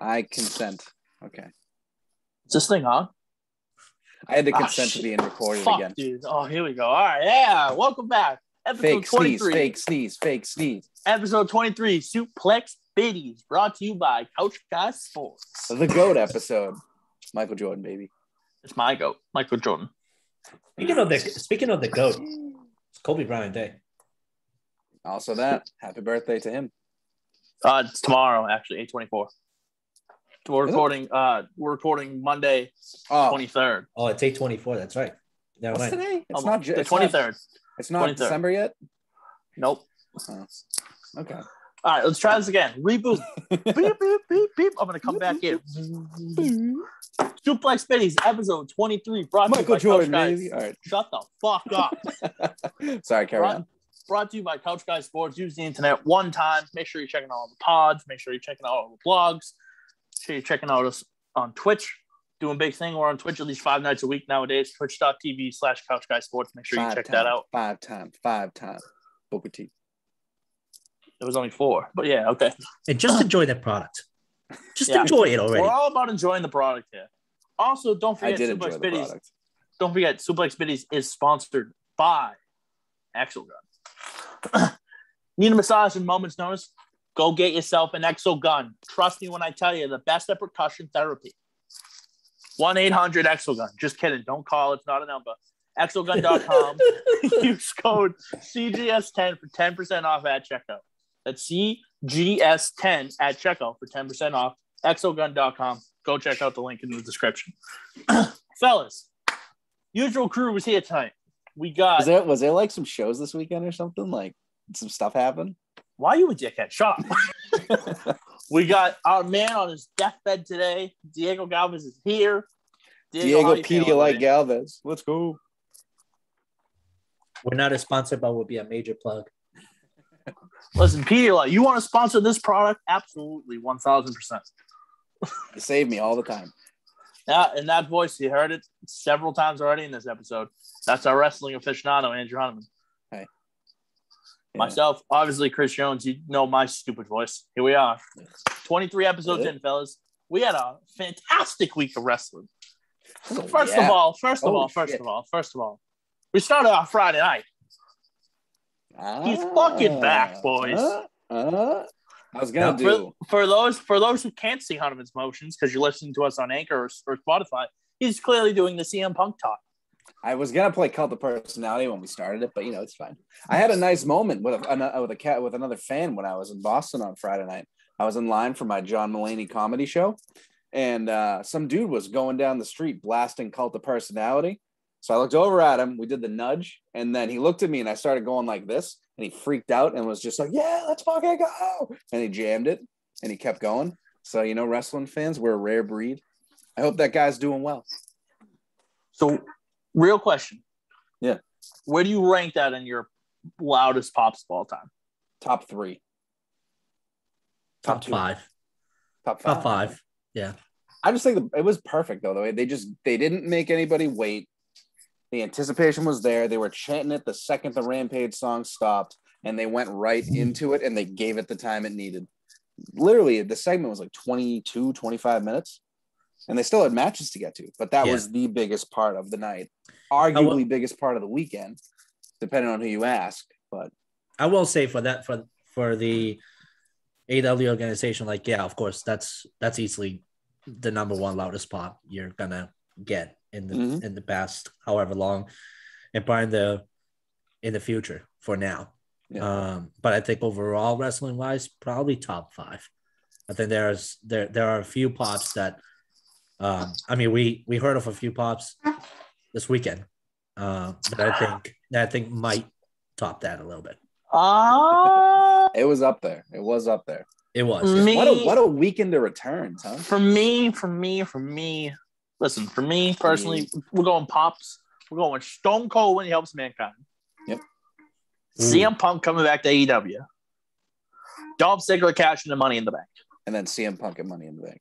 I consent. Okay. Is this thing on? I had to Ah, consent to shit. being recorded Fuck, again. dude. Oh, here we go. All right, yeah. Welcome back. Episode Fake sneeze, 23. fake sneeze, fake sneeze. Episode 23, Suplex Biddies, brought to you by Couch Guy Sports. The GOAT episode. Michael Jordan, baby. It's my goat, Michael Jordan. Speaking of the speaking of the goat, it's Kobe Bryant Day. Also that. Happy birthday to him. Uh, it's tomorrow, actually, 824. We're recording, uh, we're recording Monday, Oh, 23rd. Oh, it's eight twenty four. That's right. Never what's mind. today? It's Um, not ju- the it's not- 23rd. It's not 23rd. December yet? Nope. Oh. Okay. All right, let's try this again. Reboot. beep, beep, beep, beep. I'm going to come back in. Suplex Biddies, episode 23, brought to you by Michael Couch Jordan, Guys. baby. All right. Shut the fuck up. Sorry, carry brought, on. brought to you by Couch Guys Sports. Use the internet one time. Make sure you're checking out all the pods. Make sure you're checking out all the blogs. Make sure you're checking out us on Twitch. Doing big thing. We're on Twitch at least five nights a week nowadays. Twitch.tv slash Couch Guy Sports. Make sure you check time, that out. Five times, five time. Booker T. It was only four, but yeah, okay. And just uh, enjoy that product. Just Yeah. enjoy it already. We're all about enjoying the product here. Also, don't forget did enjoy Suplex the Biddies. product. Don't forget Suplex Biddies is sponsored by Exo Gun. Need a massage in moments notice? Go get yourself an Exo Gun. Trust me when I tell you, the best at percussion therapy. 1 800 Exo Gun. Just kidding. Don't call. It's not a number. Exogun.com. Use code CGS10 for 10% off at checkout. That's CGS10 at checkout for 10% off. Exogun.com. Go check out the link in the description. Fellas, usual crew was here tonight. We got. Was there was there like some shows this weekend or something? Like some stuff happened? Why you a dickhead? Shut up. we got our man on his deathbed today. Diego Galvez is here. how Diego you feeling, Pedialyte? Galvez. Let's go. We're not a sponsor, but we'll be a major plug. Listen, Pedialyte, you want to sponsor this product? Absolutely, 1000%. You save me all the time. Yeah, and that voice, you heard it several times already in this episode. That's our wrestling aficionado, Andrew Hunneman. Yeah. Myself, obviously, Chris Jones. You know my stupid voice. Here we are. 23 episodes Yeah. in, fellas. We had a fantastic week of wrestling. First yeah. of all, first of Holy all, first shit. of all, first of all, we started off Friday night. He's fucking back, boys. Uh, uh, I was gonna Yeah. do. For, for those for those who can't see Hunneman's motions because you're listening to us on Anchor or, or Spotify, he's clearly doing the CM Punk talk. I was gonna play Cult of Personality when we started it, but you know it's fine. I had a nice moment with a, an- with a cat with another fan when I was in Boston on Friday night. I was in line for my John Mulaney comedy show, and uh, some dude was going down the street blasting Cult of Personality. So I looked over at him. We did the nudge, and then he looked at me, and I started going like this, and he freaked out and was just like, "Yeah, let's fucking go!" And he jammed it, and he kept going. So you know, wrestling fans, we're a rare breed. I hope that guy's doing well. So, real question. Yeah. Where do you rank that in your loudest pops of all time? Top three, Top two. five. top five. Top five. Yeah. I just think it was perfect though. The way they just they didn't make anybody wait. The anticipation was there. They were chanting it the second the Rampage song stopped, and they went right into it and they gave it the time it needed. Literally, the segment was like 22, 25 minutes, and they still had matches to get to. But that Yeah. was the biggest part of the night, arguably will- biggest part of the weekend, depending on who you ask. But I will say for that for for the AEW organization, like yeah, of course, that's that's easily the number one loudest pop you're gonna get in the Mhm. in the past however long, and probably in the in the future for now. Yeah. Um, but I think overall wrestling wise, probably top five. I think there's there there are a few pops that um I mean we we heard of a few pops this weekend. Uh, that I think that I think might top that a little bit. Ah, it was up there. It was up there. It was. Me- What a what a weekend of returns, huh? for me, for me, for me. Listen, for me personally, we're going pops. We're going Stone Cold when he helps mankind. Yep. CM Punk coming back to AEW. Dolph Ziggler cashing the money in the bank. And then CM Punk and Money in the Bank.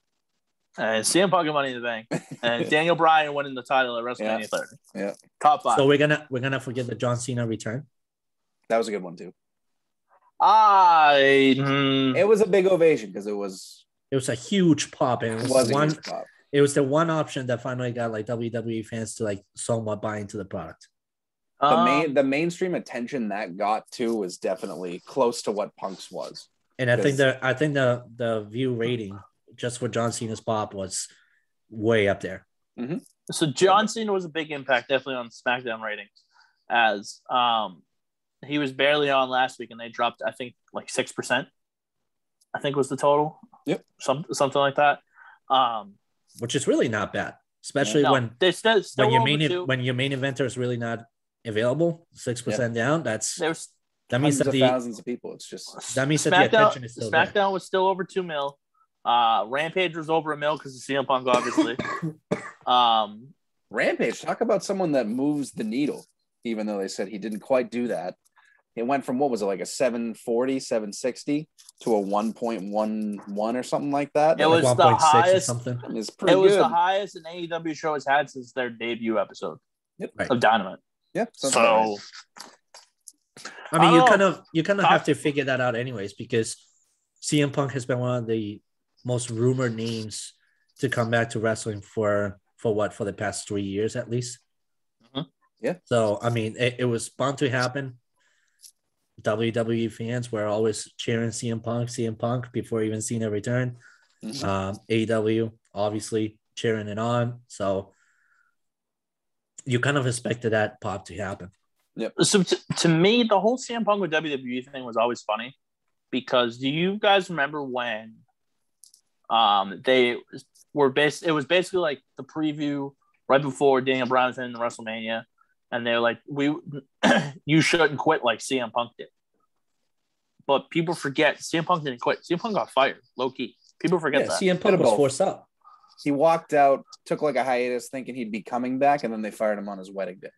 And CM Punk and money in the bank. And Daniel Bryan winning the title at WrestleMania Yeah. 30. Yeah. Top five. So we're gonna we're gonna forget the John Cena return. That was a good one too. I hmm, It was a big ovation because it was it was a huge pop, and it It was, was the a one. huge pop. It was the one option that finally got like WWE fans to like somewhat buy into the product. The Um, main the mainstream attention that got to was definitely close to what Punk's was. And I think the I think the the view rating just what John Cena's pop was way up there. So John Cena was a big impact, definitely on SmackDown ratings, as um, he was barely on last week, and they dropped, I think, like six percent. I think was the total. Yep. Some something like that. Um, which is really not bad, especially no, when they still, still when your main two. when your main eventer is really not available, six percent down. That's There's that means Hundreds that of the thousands of people. It's just that means that the attention is still there. SmackDown was still over two mil. Uh, Rampage was over a mil because of CM Punk, obviously. um, Rampage. Talk about someone that moves the needle, even though they said he didn't quite do that. It went from what was it like a 740, 760 to a 1.11 or something like that. It was like the highest- something. It's pretty it was good. the highest an AEW show has had since their debut episode Yep. Right. of Dynamite. Yeah. sounds about right. So I mean, I you don't kind of you kind of have to figure that out anyways because CM Punk has been one of the most rumored names to come back to wrestling for for what for the past three years at least. Mhm. Yeah. So I mean, it, it was bound to happen. WWE fans were always cheering CM Punk, CM Punk before even seeing a return. Mhm. Um, AEW obviously cheering it on. So you kind of expected that pop to happen. Yeah. So to, to me, the whole CM Punk with WWE thing was always funny because do you guys remember when um they were based it was basically like the preview right before Daniel Bryan was in WrestleMania and they're like we you shouldn't quit like CM Punk did. But people forget CM Punk didn't quit. CM Punk got fired, low key. People forget Yeah, that. CM Punk was forced out. He walked out, took like a hiatus, thinking he'd be coming back, and then they fired him on his wedding day.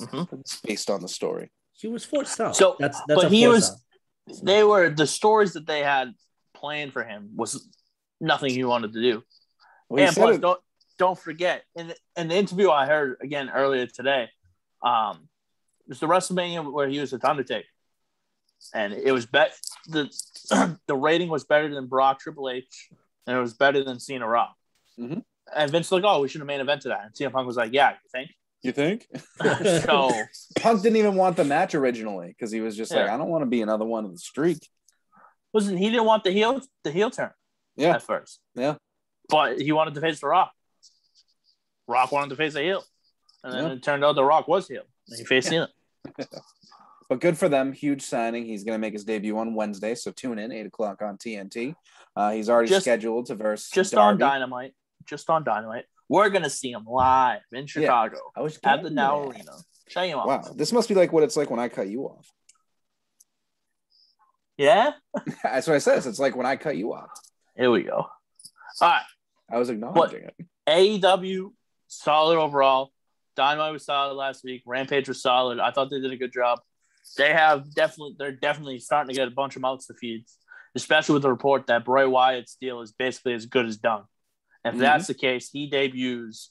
Mhm. It's based on the story. He was forced out. So, that's that's but he was- out. they were the stories that they had planned for him was nothing he wanted to do. Well, and said plus, it- don't don't forget in the, in the interview I heard again earlier today, um, it was the WrestleMania where he was with Undertaker, and it was bet the the rating was better than Brock Triple H, and it was better than Cena Raw. Mhm. And Vince was like, "Oh, we should have main evented that." And CM Punk was like, "Yeah, you think?" you think? so Punk didn't even want the match originally because he was just like, I don't want to be another one of the streak. listen, he didn't want the heel the heel turn Yeah. at first. Yeah. but he wanted to face the Rock. Rock wanted to face a heel, and then Yeah. it turned out the Rock was heel. And he faced Cena. But good for them. Huge signing. He's going to make his debut on Wednesday. So tune in, 8 o'clock on TNT. Uh, he's already Just- scheduled to verse Just on Dynamite. Just on Dynamite. We're gonna see him live in Chicago I was at the Now. Arena. Check him out. Wow. This must be like what it's like when I cut you off. Yeah. That's what I said. It's like when I cut you off. Here we go. All right. I was acknowledging it. AEW solid overall. Dynamite was solid last week. Rampage was solid. I thought they did a good job. They have definitely they're definitely starting to get a bunch of mouths to feed, especially with the report that Bray Wyatt's deal is basically as good as done. If Mhm. that's the case, he debuts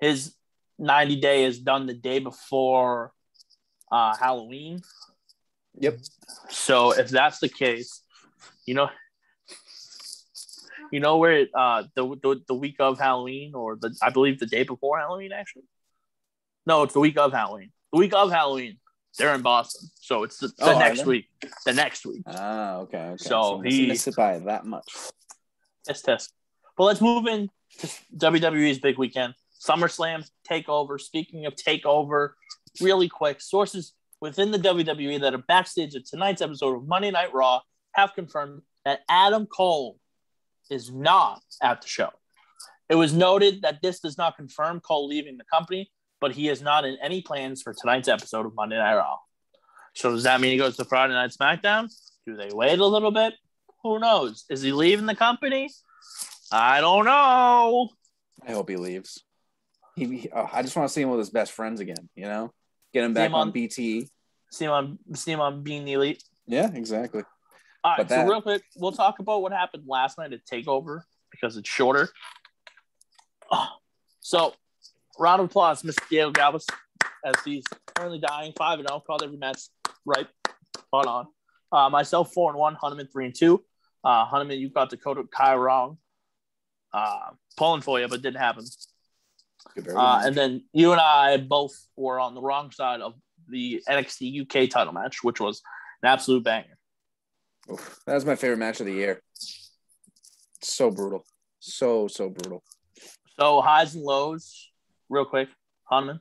his 90 day is done the day before uh, Halloween. Yep. So if that's the case, you know, you know where it, uh, the, the the week of Halloween or the I believe the day before Halloween actually. No, it's the week of Halloween. The week of Halloween, they're in Boston, so it's the, the Oh, next week. The next week. Ah, okay. okay. So missed- he- missed it by that much. Test test. But let's move in to WWE's big weekend. SummerSlam takeover. Speaking of takeover, really quick, sources within the WWE that are backstage at tonight's episode of Monday Night Raw have confirmed that Adam Cole is not at the show. It was noted that this does not confirm Cole leaving the company, but he is not in any plans for tonight's episode of Monday Night Raw. So does that mean he goes to Friday Night SmackDown? Do they wait a little bit? Who knows? Is he leaving the company? I don't know. I hope he leaves. He, he- oh, I just want to see him with his best friends again. You know, get him back him on on- BTE. See him on see him on being the elite. Yeah, exactly. All right, But so real quick, we'll talk about what happened last night at Takeover because it's shorter. Oh, so, round of applause, Mr. Diego Galvez, as he's currently dying five and zero. Called every match right, spot on. Uh, myself four and one, Hunterman three and two. Uh, Hunterman, you got Dakota Kai wrong. Uh, pulling for you, but didn't happen. Uh, and then you and I both were on the wrong side of the NXT UK title match, which was an absolute banger. Oof, that was my favorite match of the year. So brutal. So, so brutal. So highs and lows, real quick, Hunman.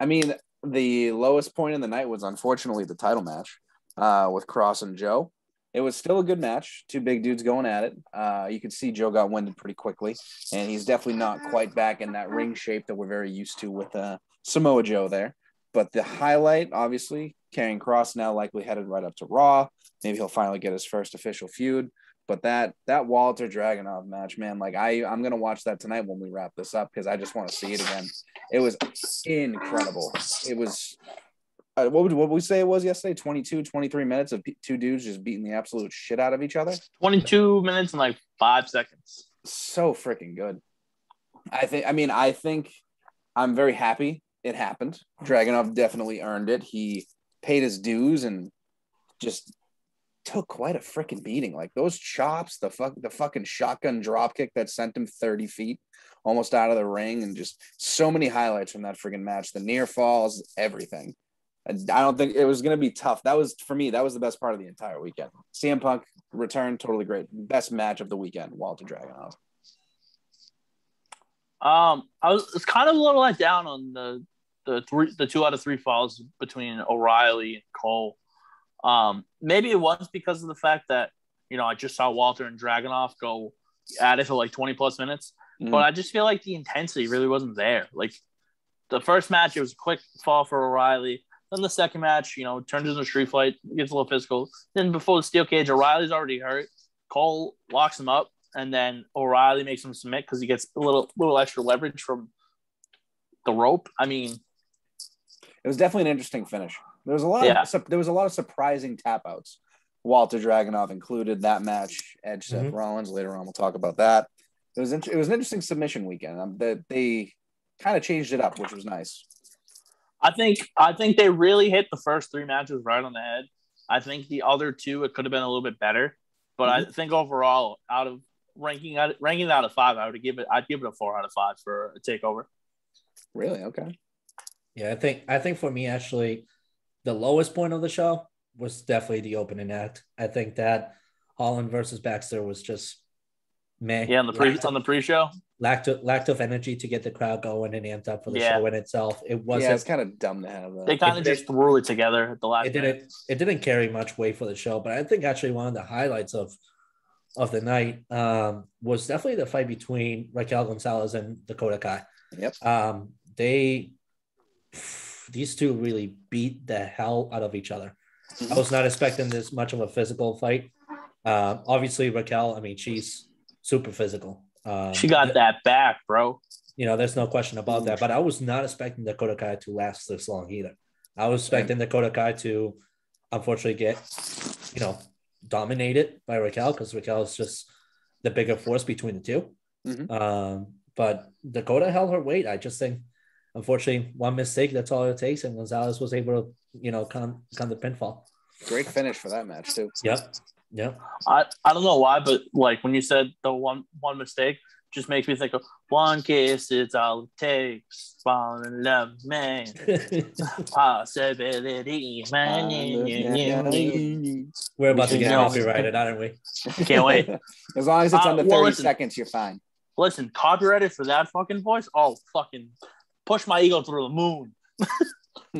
I mean, the lowest point in the night was unfortunately the title match uh, with Kross and Joe. It was still a good match. Two big dudes going at it. Uh, you could see Joe got winded pretty quickly, and he's definitely not quite back in that ring shape that we're very used to with uh, Samoa Joe there. But the highlight, obviously, Karrion Kross now likely headed right up to Raw. Maybe he'll finally get his first official feud. But that that Walter Dragunov match, man, like I I'm gonna watch that tonight when we wrap this up because I just want to see it again. It was incredible. It was uh, what would what would we say it was yesterday? 22, 23 minutes of two dudes just beating the absolute shit out of each other. 22 minutes and like five seconds. So freaking good. I think I mean I think I'm very happy it happened. Dragunov definitely earned it. He paid his dues and just took quite a freaking beating. Like those chops, the fuck, the fucking shotgun drop kick that sent him 30 feet almost out of the ring, and just so many highlights from that freaking match. The near falls, everything. I don't think it was going to be tough. That was for me. That was the best part of the entire weekend. CM Punk return, totally great. Best match of the weekend. Walter Dragunov. Um, I was, was kind of a little let down on the the three, the two out of three falls between O'Reilly and Cole. Um, maybe it was because of the fact that you know I just saw Walter and Dragunov go at it for like twenty plus minutes, mm-hmm. but I just feel like the intensity really wasn't there. Like the first match, it was a quick fall for O'Reilly. Then the second match, you know, turns into a street fight, gets a little physical. Then before the steel cage, O'Reilly's already hurt. Cole locks him up, and then O'Reilly makes him submit because he gets a little little extra leverage from the rope. I mean, it was definitely an interesting finish. There was a lot. Yeah. Of, there was a lot of surprising tap outs. Walter Dragunov included that match. Edge Seth mm-hmm. Rollins. Later on, we'll talk about that. It was it was an interesting submission weekend. Um, that they kind of changed it up, which was nice. I think I think they really hit the first three matches right on the head. I think the other two it could have been a little bit better, but mm-hmm. I think overall, out of ranking out ranking out of five, I would give it I'd give it a four out of five for a takeover. Really? Okay. Yeah, I think I think for me actually, the lowest point of the show was definitely the opening act. I think that Holland versus Baxter was just man. Yeah, on the pre on the pre-show lacked of, lacked of energy to get the crowd going and amped up for the yeah. show in itself. It wasn't. Yeah, it's kind of dumb to have that. They kind of just threw it together at the last. It didn't. It didn't carry much weight for the show, but I think actually one of the highlights of of the night um, was definitely the fight between Raquel Gonzalez and Dakota Kai. Yep. Um, they these two really beat the hell out of each other. I was not expecting this much of a physical fight. Uh, obviously, Raquel. I mean, she's super physical. Um, she got that back, bro. You know, there's no question about that. But I was not expecting Dakota Kai to last this long either. I was expecting Dakota Kai to, unfortunately, get, you know, dominated by Raquel because Raquel is just the bigger force between the 2 mm-hmm. um, but Dakota held her weight. I just think, unfortunately, one mistake, that's all it takes. And Gonzalez was able to, you know, come, come the pinfall. Great finish for that match, too. Yep. Yeah. I, I don't know why, but like when you said the one one mistake, just makes me think of one kiss is all it takes. Fall in love, man. Possibility, man. We're about to get copyrighted, aren't we? Can't wait. as long as it's uh, under 30 well, listen, seconds, you're fine. Listen, copyrighted for that fucking voice. Oh, fucking push my ego through the moon.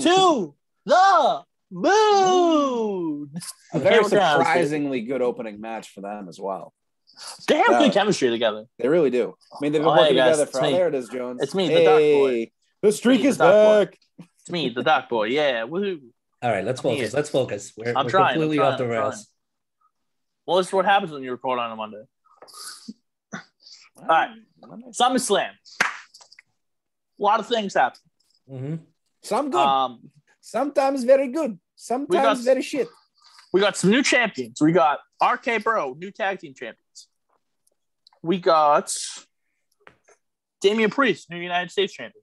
to the Moon. A very surprisingly good opening match for them as well. They have uh, good chemistry together. They really do. I mean, they've been oh, working hey together for. Oh, there it is, Jones. It's me, the hey, Doc Boy. The streak is back. Boy. It's me, the Doc Boy. Yeah, woohoo! All right, let's focus. Let's focus. We're, I'm we're trying, completely I'm trying, off the rails. Well, this is what happens when you record on a Monday. All right, SummerSlam. A lot of things happen. Mm-hmm. Some good. Um, Sometimes very good. Sometimes got, very shit. We got some new champions. We got RK Bro, new tag team champions. We got Damian Priest, new United States champion.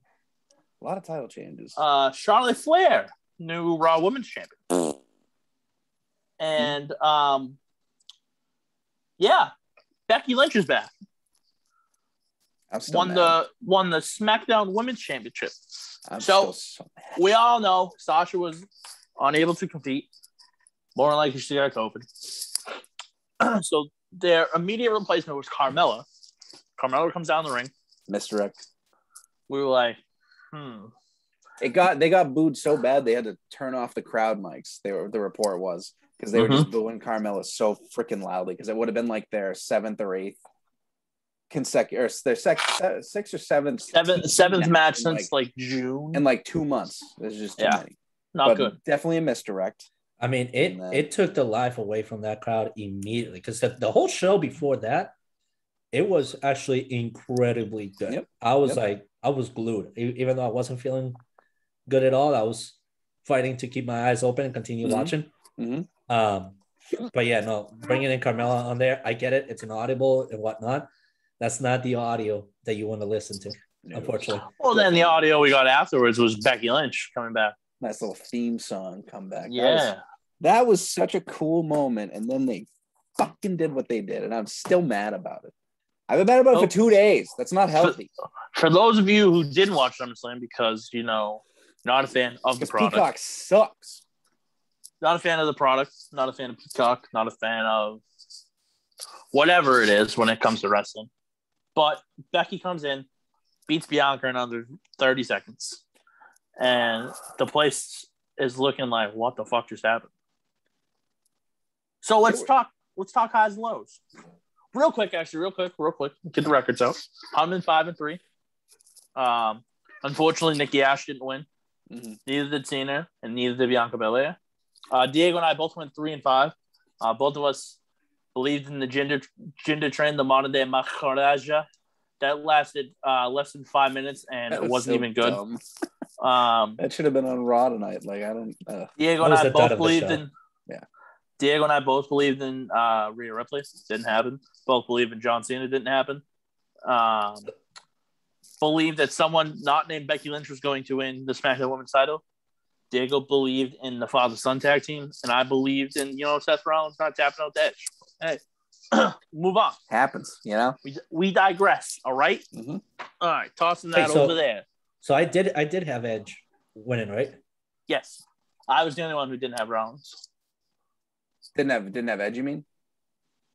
A lot of title changes. Uh, Charlotte Flair, new Raw Women's champion. and um, Yeah, Becky Lynch is back. I'm still Won mad. the won the SmackDown Women's Championship. I'm so- so. We all know Sasha was unable to compete. More than likely, she got COVID. so their immediate replacement was Carmella. Carmella comes down the ring. misdirect. We were like, hmm. It got they got booed so bad they had to turn off the crowd mics. They were the report was because they were Mm-hmm. just booing Carmella so freaking loudly because it would have been like their seventh or eighth consecutive or their sec, se- sixth or seventh Seventh seventh match since like, like June. in like two months. It's just too Yeah. many. Not but good. Definitely a misdirect. I mean, it then- it took the life away from that crowd immediately because the, the whole show before that, it was actually incredibly good. Yep. I was Yep. like, I was glued, even though I wasn't feeling good at all. I was fighting to keep my eyes open and continue Mhm. watching. Mhm. Um, but yeah, no, bringing in Carmella on there, I get it. It's an audible and whatnot. That's not the audio that you want to listen to, unfortunately. Well, then the audio we got afterwards was Becky Lynch coming back. Nice little theme song comeback. That was- Yeah. that was such a cool moment. And then they fucking did what they did, and I'm still mad about it. I've been mad about it Oh. for two days. That's not healthy. For those of you who didn't watch SummerSlam because, you know, not a fan of the product, Peacock sucks. not a fan of the product, not a fan of Peacock, not a fan of whatever it is when it comes to wrestling. But Becky comes in, beats Bianca in under 30 seconds. And the place is looking like, what the fuck just happened? So let's talk, let's talk highs and lows. Real quick, actually, real quick, real quick. Get the records out. I'm in five and three. Um, unfortunately, Nikki Ash didn't win. Mhm. Neither did Cena, and neither did Bianca Belair. Uh, Diego and I both went three and five. Uh, both of us believed in the Jinder Jinder trend, the modern day Maharaja. That lasted uh, less than five minutes, and That it was wasn't so even good. dumb. Um, That should have been on Raw tonight. Like I don't. Uh, Diego and I both believed in. Yeah. Diego and I both believed in uh, Rhea Ripley. Didn't happen. Both believed in John Cena. Didn't happen. Um, believed that someone not named Becky Lynch was going to win the SmackDown Women's title. Diego believed in the father son tag team, and I believed in you know Seth Rollins not tapping out the edge. Hey, move on. happens, you know. We, we digress. All right? Mhm. All right. Tossing that Hey, so- over there. So I did I did have Edge winning, right? Yes, I was the only one who didn't have Rollins. Didn't have didn't have Edge. You mean?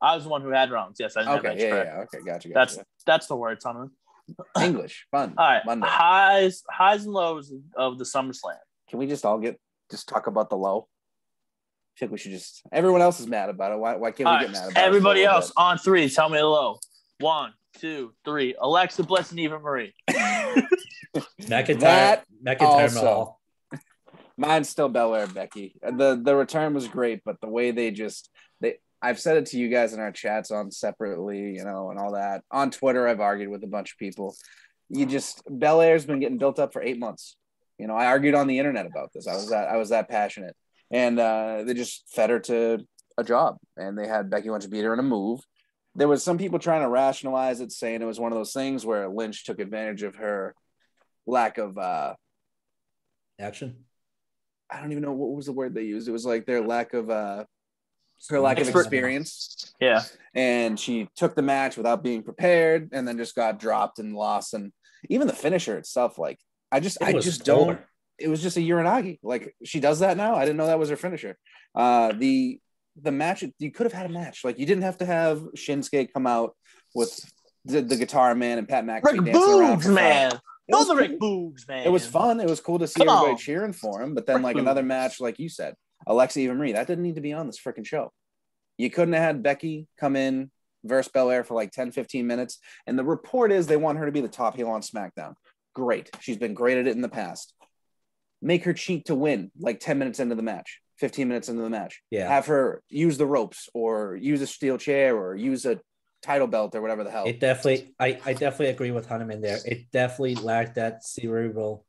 I was the one who had Rollins. Yes, I didn't have Okay, Edge, yeah, correct. yeah. Okay, gotcha. That's gotcha. that's the word, Simon. English fun. All right, Monday. highs highs and lows of the SummerSlam. Can we just all get just talk about the low? I think we should just. Everyone else is mad about it. Why? Why can't All we right, get mad about it? everybody for a else on three. Tell me the low. One, two, three. Alexa Bliss and Eva Marie. McIntyre, That McIntyre also. Mahal. Mine's still Belair Becky. The the return was great, but the way they just they I've said it to you guys in our chats on separately, you know, and all that. On Twitter, I've argued with a bunch of people. You just Belair's been getting built up for eight months. You know, I argued on the internet about this. I was that I was that passionate. And uh, they just fed her to a job and they had Becky Lynch beat her in a move. There was some people trying to rationalize it, saying it was one of those things where Lynch took advantage of her lack of uh Action. I don't even know what was the word they used. It was like their lack of uh her lack of experience. Yeah, And she took the match without being prepared and then just got dropped and lost. And even the finisher itself, like I just It I just poor. don't it was just a Uranagi. Like she does that now. I didn't know that was her finisher. Uh the the match you could have had a match. Like you didn't have to have Shinsuke come out with the, the guitar man and Pat McAfee Rick dancing Boogs, for man. It was Those are Rick. Boogs, man. It was fun. It was cool to see Come everybody on. cheering for him. But then, Rick like another match, like you said, Alexa Eva Marie, that didn't need to be on this freaking show. You couldn't have had Becky come in versus Belair for like 10, 15 minutes. And the report is they want her to be the top heel on SmackDown. Great. She's been great at it in the past. Make her cheat to win like 10 minutes into the match, 15 minutes into the match. Yeah. Have her use the ropes or use a steel chair or use a title belt or whatever the hell. It definitely, I, I definitely agree with Hunterman there. It definitely lacked that cerebral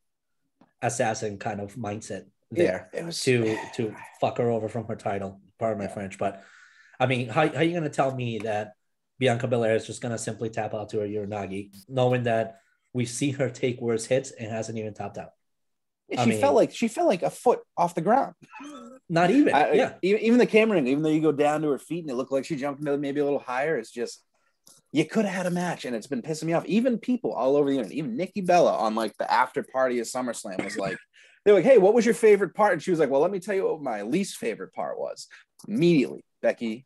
assassin kind of mindset there It, it was to to fuck her over from her title. Pardon my Yeah. French, but I mean, how, how are you gonna tell me that Bianca Belair is just gonna simply tap out to her Uranagi, knowing that we've seen her take worse hits and hasn't even tapped out? I she mean- felt like she felt like a foot off the ground. Not even. I- yeah. Even, even the camera even though you go down to her feet and it looked like she jumped maybe a little higher, it's just you could have had a match, and it's been pissing me off. Even people all over the internet, even Nikki Bella on like the after party of SummerSlam was like, they're like, "Hey, what was your favorite part?" And she was like, "Well, let me tell you what my least favorite part was." Immediately, Becky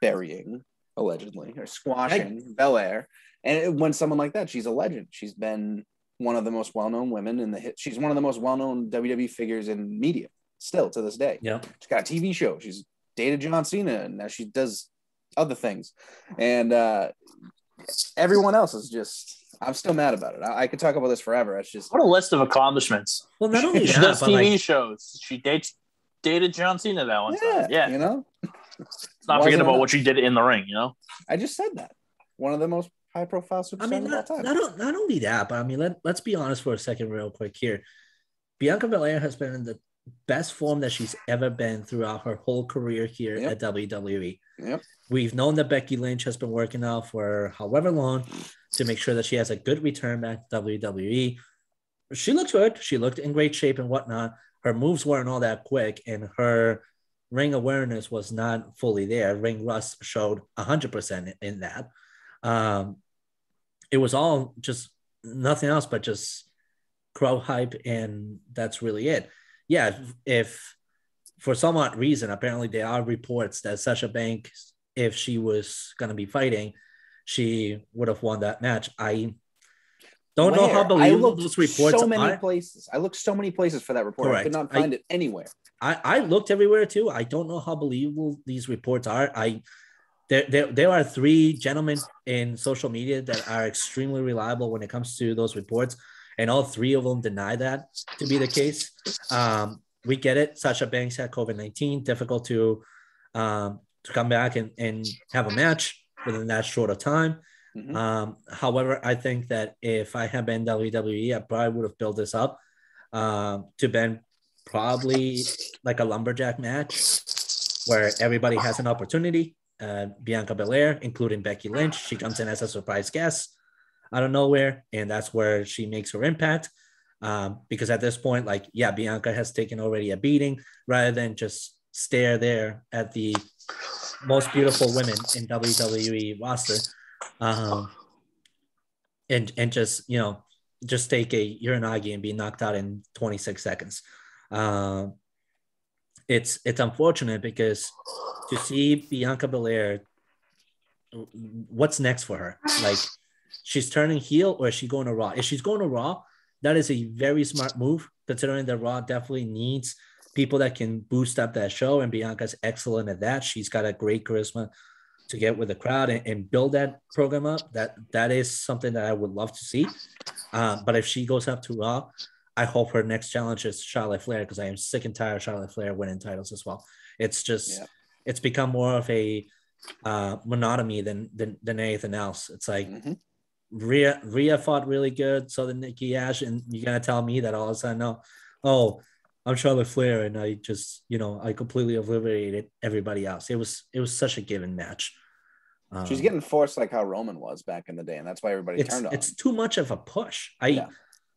burying allegedly or squashing Belair, and it- when someone like that, she's a legend. She's been one of the most well-known women in the hit. She's one of the most well-known WWE figures in media still to this day. Yeah. She's got a TV show. She's dated John Cena, and now she does other things. And uh, everyone else is just. I'm still mad about it. I, I could talk about this forever. It's just What a list of accomplishments. Well, not only She does but TV like, shows. She dates dated John Cena that one yeah, time. Yeah. you know. Let's not Why forget about what she did in the ring, you know? I just said that. One of the most high-profile superstars I mean, of all not, time. not, not only that, but I mean, let, let's be honest for a second, real quick here. Bianca Belair has been in the best form that she's ever been throughout her whole career here Yep. at WWE. Yep. We've known that Becky Lynch has been working out for however long to make sure that she has a good return back to WWE. She looked good. She looked in great shape and whatnot. Her moves weren't all that quick, and her ring awareness was not fully there. Ring rust showed 100% in that. Um, it was all just nothing else but just crowd hype, and that's really it. Yeah, if, if for some odd reason, apparently there are reports that Sasha Banks, if she was going to be fighting, she would have won that match. I don't know how Where? I believable those reports so many are. places. I looked so many places for that report. I could not find it anywhere. I, I looked everywhere too. I don't know how believable these reports are. I there, there there are three gentlemen in social media that are extremely reliable when it comes to those reports, and all three of them deny that to be the case. Um, we get it. Sasha Banks had COVID nineteen, difficult to um, to come back and, and have a match within that short of time. Mhm. Um, however, I think that if I had been WWE, I probably would have built this up um, to been probably like a lumberjack match where everybody has an opportunity. Uh, Bianca Belair, including Becky Lynch, she comes in as a surprise guest out of nowhere, and that's where she makes her impact. Um, because at this point, like, yeah, Bianca has taken already a beating rather than just stare there at the most beautiful women in WWE roster. Um, and and just you know just take a uranagi and be knocked out in 26 seconds. Um, it's it's unfortunate because to see Bianca Belair, what's next for her? Like she's turning heel or is she going to Raw? If she's going to Raw, that is a very smart move considering that Raw definitely needs people that can boost up that show, and Bianca's excellent at that. She's got a great charisma to get with the crowd and, and build that program up. That that is something that I would love to see. Um, but if she goes up to Raw, I hope her next challenge is Charlotte Flair because I am sick and tired of Charlotte Flair winning titles as well. It's just Yeah. it's become more of a uh, monotony than, than than anything else. It's like Mhm. Rhea Rhea fought really good, so did Nikki Ash, and you're gonna tell me that all of a sudden, no, oh, I'm Charlotte Flair, and I just you know I completely obliterated everybody else. It was it was such a given match. Um, She's getting forced like how Roman was back in the day, and that's why everybody it's turned on. it's too much of a push. I Yeah.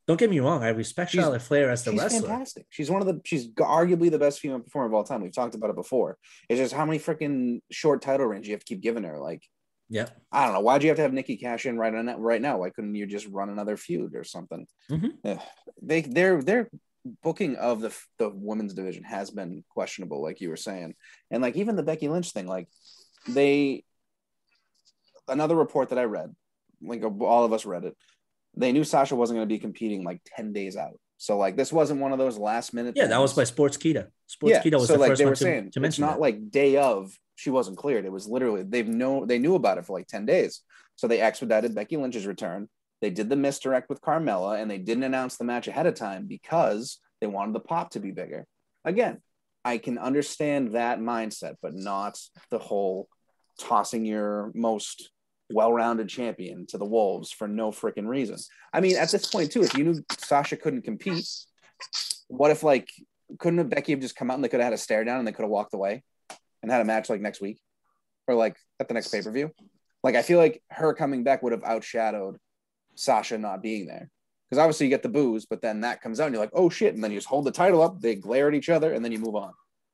Don't get me wrong, I respect She's- Charlotte Flair as the She's wrestler. fantastic. She's one of the. She's arguably the best female performer of all time. We've talked about it before. It's just how many freaking short title reigns you have to keep giving her. Like Yeah, I don't know. Why'd you have to have Nikki cash in right on that right now? Why couldn't you just run another feud or something? Mhm. Ugh. They their their booking of the the women's division has been questionable, like you were saying, and like even the Becky Lynch thing. Like they another report that I read, like all of us read it. They knew Sasha wasn't going to be competing like ten days out. So like this wasn't one of those last minute. yeah, that was by things. Sportskeeda. Sports Kita was so the like first they were to, saying, to it's mention not that. like day of she wasn't cleared. It was literally they've know they knew about it for like ten days. So they expedited Becky Lynch's return. They did the misdirect with Carmella, and they didn't announce the match ahead of time because they wanted the pop to be bigger. Again, I can understand that mindset, but not the whole tossing your most well-rounded champion to the wolves for no freaking reason. I mean, at this point too, if you knew Sasha couldn't compete, what if like couldn't have Becky have just come out and they could have had a stare down and they could have walked away and had a match like next week or like at the next pay-per-view? Like I feel like her coming back would have outshadowed Sasha not being there. Because obviously you get the booze, but then that comes out and you're like, oh shit. And then you just hold the title up, they glare at each other, and then you move on.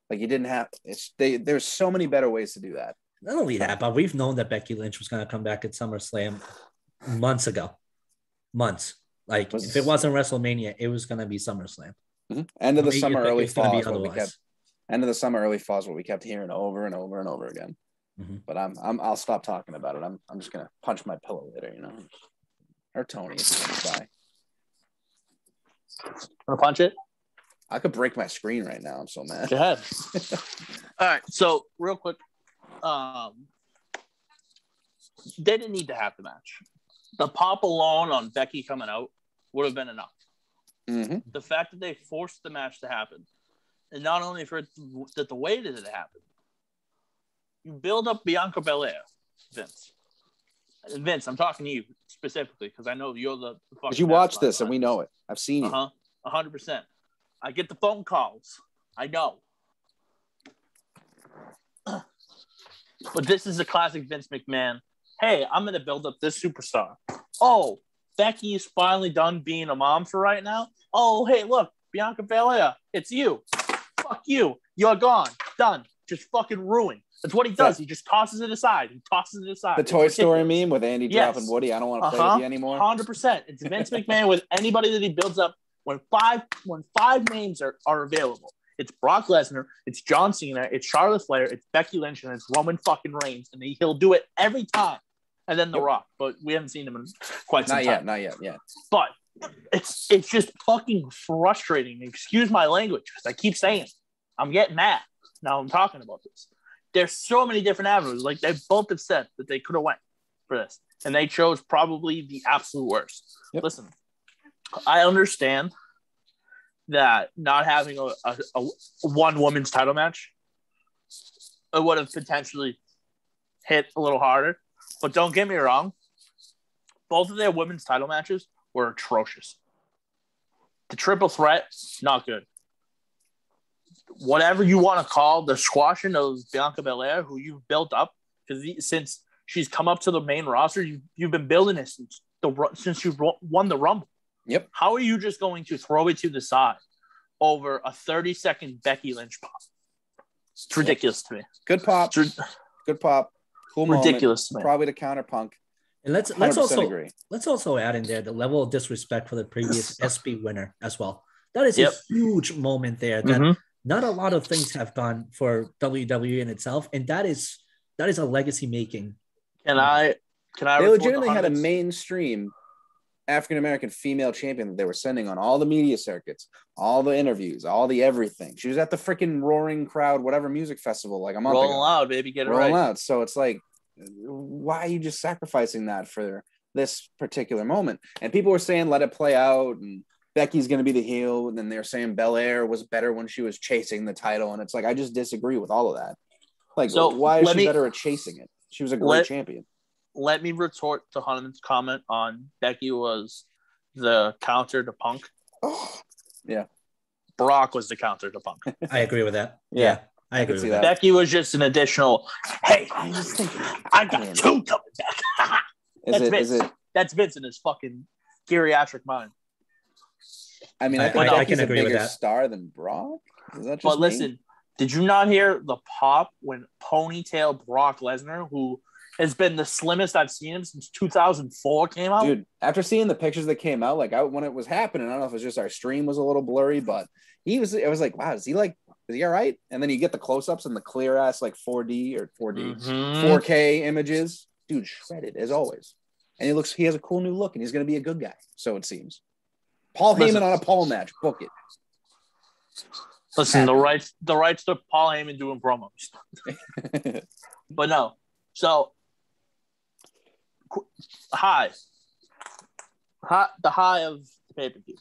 Like you didn't have it's they there's so many better ways to do that. Not only that, but we've known that Becky Lynch was going to come back at SummerSlam months ago. Months. Like Was- if it wasn't WrestleMania, it was going to be SummerSlam. Mhm. End of the Maybe summer, it- early fall be is what we kept. End of the summer, early fall is what we kept hearing over and over and over again. Mhm. But I'm, I'm I'll stop talking about it. I'm I'm just gonna punch my pillow later, you know. Or Tony if he comes. Wanna punch it? I could break my screen right now. I'm so mad. Go ahead. All right. So real quick, um, they didn't need to have the match. The pop alone on Becky coming out would have been enough. hmm The fact that they forced the match to happen, and not only for that the way that it happened, you build up Bianca Belair, Vince. Vince, I'm talking to you specifically because I know you're the. Because you watch this and we know it. I've seen you. Uh huh. hundred percent. I get the phone calls. I know. But this is a classic Vince McMahon. Hey, I'm gonna build up this superstar. Oh, Becky's finally done being a mom for right now. Oh, hey, look, Bianca Belair, it's you. Fuck you. You're gone. Done. Just fucking ruined. That's what he does. He just tosses it aside. He tosses it aside. The It's Toy Story meme with Andy Yes. dropping Woody. I don't want to play Uh-huh. with you anymore. Hundred percent. It's Vince McMahon with anybody that he builds up. When five when five names are, are available, it's Brock Lesnar, it's John Cena, it's Charlotte Flair, it's Becky Lynch, and it's Roman fucking Reigns, and he, he'll do it every time. And then The Yep. Rock, but we haven't seen him in quite some Not time. yet. Not yet. Yeah. But it's it's just fucking frustrating. Excuse my language, because I keep saying it. I'm getting mad now. I'm talking about this. There's so many different avenues. Like they both have said that they could have went for this, and they chose probably the absolute worst. Yep. Listen, I understand that not having a, a, a one woman's title match it would have potentially hit a little harder. But don't get me wrong, both of their women's title matches were atrocious. The triple threat, not good. Whatever you want to call the squashing of Bianca Belair, who you've built up, because since she's come up to the main roster, you, you've been building it since the since you won the Rumble. Yep. How are you just going to throw it to the side over a 30 second Becky Lynch pop? It's ridiculous to me. Good pop. It's Good pop. Cool ridiculous to me. Probably the counter punk. And let's let's also agree. let's also add in there the level of disrespect for the previous ESPY winner as well. That is Yep. a huge moment there that Mhm. not a lot of things have gone for WWE in itself, and that is that is a legacy making. Can I? Can I? They report the legitimately had a mainstream African American female champion that they were sending on all the media circuits, all the interviews, all the everything. She was at the freaking Roaring Crowd, whatever music festival, like a month rolling ago. loud, baby. Get it Rolling right. out. So it's like, why are you just sacrificing that for this particular moment? And people were saying, let it play out, and Becky's going to be the heel. And then they're saying Belair was better when she was chasing the title. And it's like, I just disagree with all of that. Like, So, why is she me- better at chasing it? She was a great Let- champion. Let me retort to Hunter's comment on Becky was the counter to Punk. yeah. Brock was the counter to Punk. I agree with that. Yeah, I agree see with that. that. Becky was just an additional. Hey, I just think I got two coming back. is That's it Vince. is it That's Vince in his fucking geriatric mind. I mean, I, I- think I- I Becky's can a agree with bigger that. star than Brock. Is that just But me? listen, did you not hear the pop when ponytail Brock Lesnar, who has been the slimmest I've seen him since 2004, came out? dude, after seeing the pictures that came out, like I, when it was happening, I don't know if it was just our stream was a little blurry, but he was. I was like, wow, is he like, is he all right? And then you get the close ups and the clear ass like 4D or 4D, Mhm. 4K images, dude, shredded as always. And he looks, he has a cool new look, and he's gonna be a good guy, so it seems. Paul Listen. Heyman on a Paul match, book it. Listen, the rights the rights to Paul Heyman doing promos. But no. So high. High the high of the pay-per-view.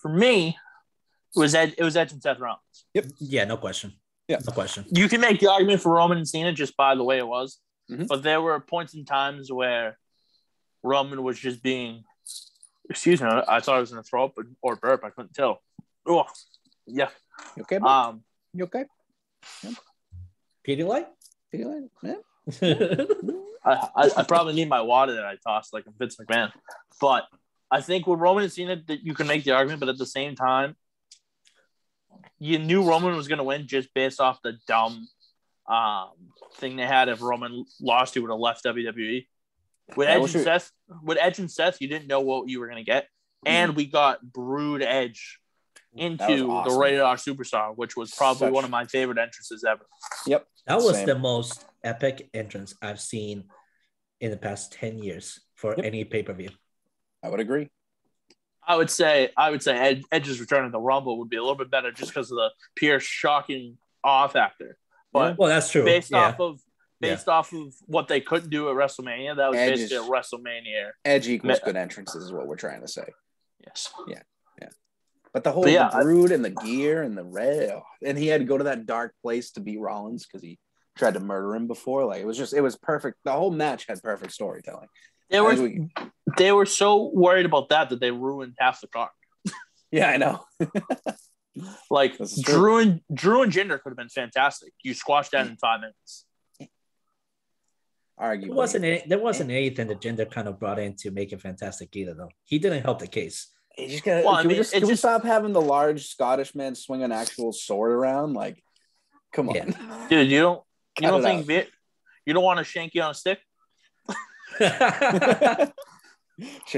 For me, it was Ed, it was Edge and Seth Rollins. Yep. Yeah, no question. Yeah. no question. You can make the argument for Roman and Cena just by the way it was, Mhm. but there were points in times where Roman was just being. Excuse me, I thought I was gonna throw up or burp. I couldn't tell. Oh, yeah. You okay, bud? Um, you okay? Pedialyte? You like- yeah. I, I, I probably need my water that I tossed like a Vince McMahon, but I think with Roman and Cena that you can make the argument, but at the same time, you knew Roman was going to win just based off the dumb um, thing they had if Roman lost, he would have left WWE. With Edge what's and your- Seth, with Edge and Seth, you didn't know what you were going to get, and we got Brood Edge into awesome. the Rated-R Superstar, which was probably Such- one of my favorite entrances ever. Yep. That was Same. the most epic entrance I've seen in the past 10 years for Yep. any pay-per-view. I would agree. I would say I would say Ed, Edge's return in the Rumble would be a little bit better just because of the pure shocking awe factor. But Well, that's true. based yeah. off of based off of what they couldn't do at WrestleMania, that was Edge basically a is- WrestleMania. Edge equals Ma- good entrances is what we're trying to say. Yes. Yeah. Yeah. But the whole But yeah, the I- brood and the gear and the red, oh, and he had to go to that dark place to beat Rollins because he tried to murder him before. Like it was just, it was perfect. The whole match had perfect storytelling. They were we, they were so worried about that that they ruined half the card. yeah, I know. Like This is true. Drew and Drew and Jinder could have been fantastic. You squashed that in five minutes. Arguably, There wasn't any, there wasn't anything that Jinder kind of brought in to make it fantastic either, though. He didn't help the case. You just gotta, Well, I can we just it can we stop having the large Scottish man swing an actual sword around? Like, come on, Yeah. Dude, you don't you Cut don't think out. You don't want to shank you on a stick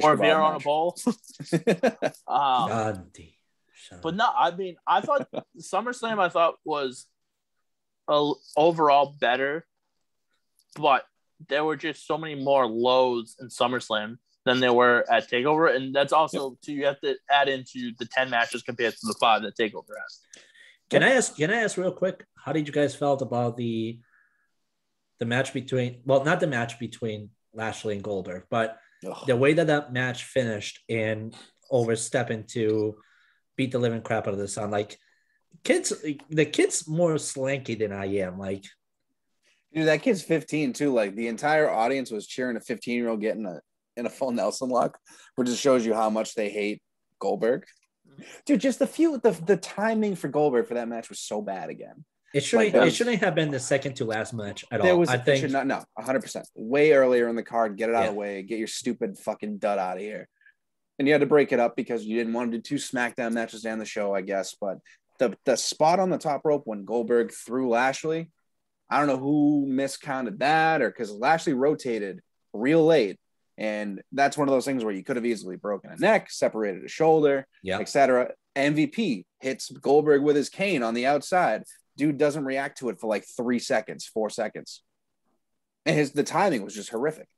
or kebab veer on a match. bowl? Um, Gandhi. But no, I mean, I thought SummerSlam I thought was a, overall better, but there were just so many more lows in SummerSlam than there were at Takeover, and that's also too. You have to add into the ten matches compared to the five that Takeover has. Can I ask? Can I ask real quick? How did you guys felt about the the match between? Well, not the match between Lashley and Goldberg, but Ugh. the way that that match finished and overstepping to beat the living crap out of the son. Like kids, the kid's more slanky than I am. Like Dude, that kid's 15 too. Like the entire audience was cheering a 15 year old getting a in a full Nelson lock, which just shows you how much they hate Goldberg. Mm-hmm. Dude, just the few the, the timing for Goldberg for that match was so bad again. It shouldn't. Like, it um, shouldn't have been the second to last match at There all. was I think. should not no 100 percent way earlier in the card. Get it out of the way. Get your stupid fucking dud out of here. And you had to break it up because you didn't want to do two SmackDown matches down the show, I guess. But the the spot on the top rope when Goldberg threw Lashley, I don't know who miscounted that or because Lashley rotated real late. And that's one of those things where you could have easily broken a neck, separated a shoulder, yeah. etc. MVP hits Goldberg with his cane on the outside. Dude doesn't react to it for like three seconds, four seconds. And his the timing was just horrific.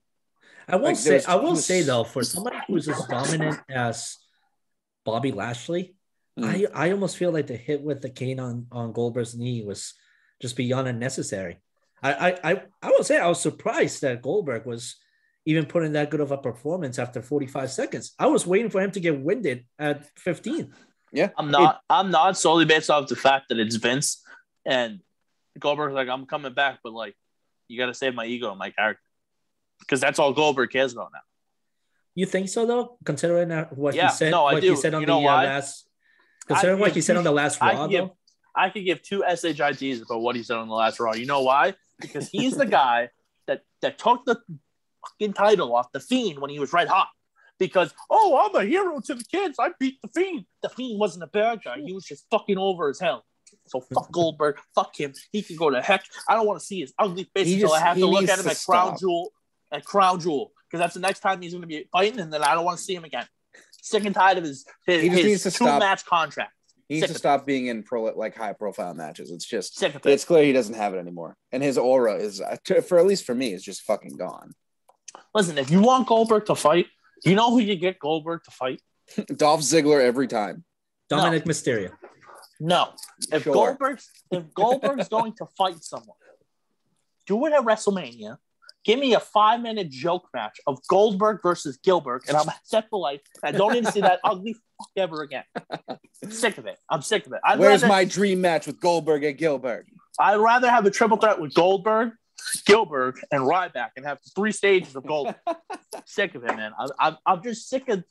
I will Like, say, there's- I will he was- say though, for somebody who's as dominant as Bobby Lashley, Mm. I I almost feel like the hit with the cane on on Goldberg's knee was just beyond unnecessary. I I I, I will say I was surprised that Goldberg was even putting that good of a performance after 45 seconds. I was waiting for him to get winded at 15. Yeah. I'm not. I'm not solely based off the fact that it's Vince and Goldberg's like, I'm coming back, but like, you got to save my ego and my character because that's all Goldberg cares about now. You think so though? Considering what Yeah, he said, no, I what he said on You the uh, last considering I what he said two- on the last I Raw give- though. I could give two shits about what he said on the last Raw. You know why? Because he's the guy that that took the fucking title off the Fiend when he was red hot. Because oh, I'm a hero to the kids. I beat the Fiend. The Fiend wasn't a bad guy. He was just fucking over as hell. So fuck Goldberg. Fuck him. He can go to heck. I don't want to see his ugly face He until just- I have to look at him to at Crown. Jewel. At Crown Jewel, because that's the next time he's going to be fighting, and then I don't want to see him again. Sick and tired of his his, He just needs his to two stop. match contract. He needs Sick to stop being in pro like high profile matches. It's just Sick it's clear he doesn't have it anymore. And his aura is uh, for at least for me is just fucking gone. Listen, if you want Goldberg to fight, you know who you get Goldberg to fight? Dolph Ziggler every time. Dominic Mysterio. No. If Sure. Goldberg's if Goldberg's going to fight someone, do it at WrestleMania. Give me a five minute joke match of Goldberg versus Gillberg, and I'm set for life. I don't even see that ugly fuck ever again. I'm sick of it. I'm sick of it. I'd Where's rather, my dream match with Goldberg and Gillberg? I'd rather have a triple threat with Goldberg, Gillberg, and Ryback, and have three stages of Goldberg. sick of it, man. I'm, I'm, I'm just sick of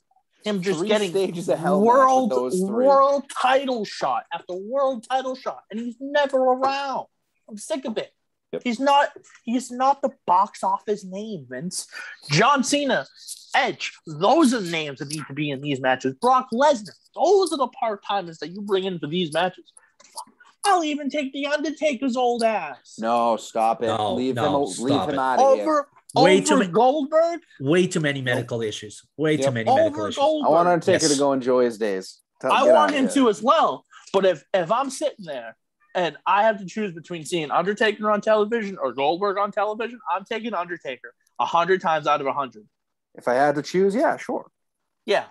him just Three getting stages of hell world those three. world title shot after world title shot, and he's never around. I'm sick of it. Yep. He's not. He's not the box office name, Vince. John Cena, Edge. Those are the names that need to be in these matches. Brock Lesnar. Those are the part timers that you bring in for these matches. I'll even take the Undertaker's old ass No, stop it. No, leave no, him. Leave stop him it. out of here. Over Way over too many- Goldberg. Way too many medical issues. Way too Yep. many medical Over issues. I Goldberg. want Undertaker Yes. to go enjoy his days. Tell- I want him to as well. But if if I'm sitting there and I have to choose between seeing Undertaker on television or Goldberg on television, I'm taking Undertaker a hundred times out of a hundred. If I had to choose, yeah, sure. Yeah,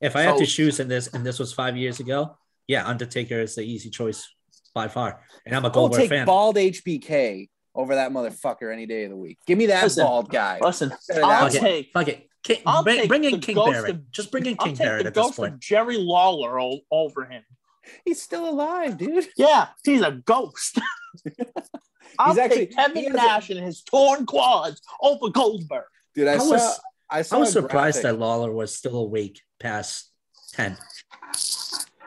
If I had to choose in this, and this was five years ago, yeah, Undertaker is the easy choice by far. And I'm a I'll Goldberg take fan. bald HBK over that motherfucker any day of the week. Give me that Listen, bald guy. listen, I'll Fuck one. it. take Fuck it. King, I'll bring, take bring in King ghost Barrett. of- Just bring in I'll King take Barrett the at this ghost point. of Jerry Lawler o- over him. He's still alive, dude. Yeah, he's a ghost. I'll He's actually- take Kevin he has a- Nash and his torn quads over Goldberg. Dude, I, I saw. was- I saw. I was surprised graphic. that Lawler was still awake past 10.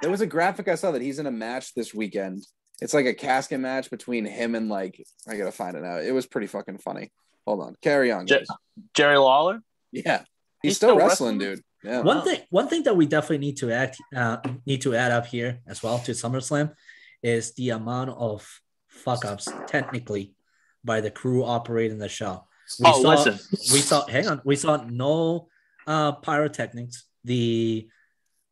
There was a graphic I saw that he's in a match this weekend. It's like a casket match between him and like I gotta find it out. It was pretty fucking funny. Hold on, carry on. Je- guys. Jerry Lawler. Yeah, he's, He's still, still wrestling, wrestling? dude. Yeah. One Wow. thing, one thing that we definitely need to act, uh, need to add up here as well to SummerSlam is the amount of fuck ups technically by the crew operating the show. We oh, saw, listen. we saw. Hang on, we saw no uh, pyrotechnics. The